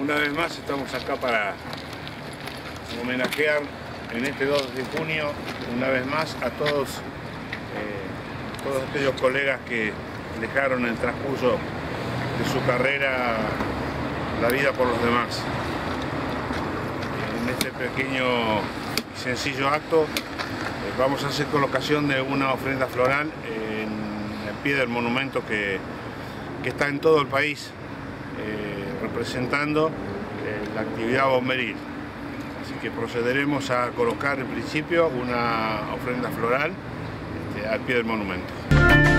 Una vez más estamos acá para homenajear en este 2 de junio, una vez más, a todos, eh, todos aquellos colegas que dejaron en el transcurso de su carrera la vida por los demás. En este pequeño y sencillo acto eh, vamos a hacer colocación de una ofrenda floral en el pie del monumento que, que está en todo el país eh, representando eh, la actividad bomberil. Así que procederemos a colocar en principio una ofrenda floral este, al pie del monumento.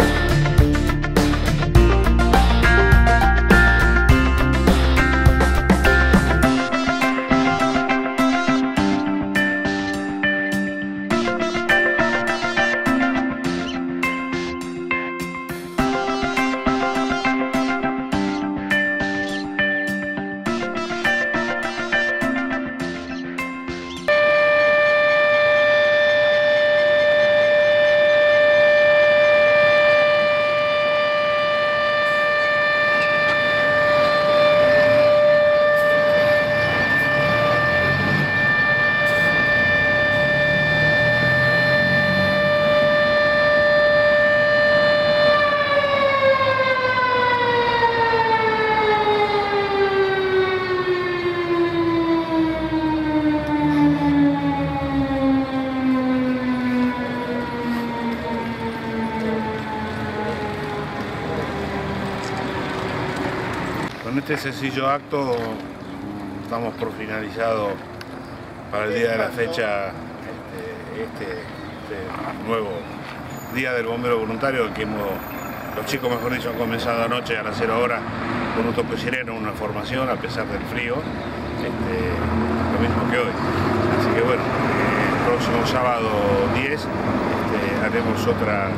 Este sencillo acto damos por finalizado para el día de la fecha este, este, este nuevo Día del Bombero Voluntario que hemos, los chicos mejor dicho han comenzado anoche a las 0 horas con un toque sireno, una formación a pesar del frío, este, lo mismo que hoy. Así que bueno, el próximo sábado 10 este, haremos otra,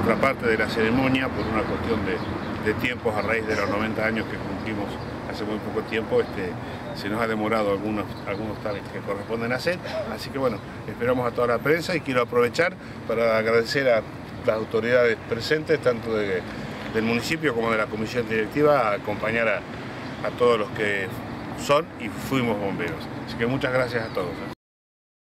otra parte de la ceremonia por una cuestión de, de tiempos a raíz de los 90 años que cumplimos hace muy poco tiempo, este, se nos ha demorado algunos, algunos tales que corresponden hacer, así que bueno, esperamos a toda la prensa y quiero aprovechar para agradecer a las autoridades presentes, tanto de, del municipio como de la comisión directiva, a acompañar a, a todos los que son y fuimos bomberos. Así que muchas gracias a todos.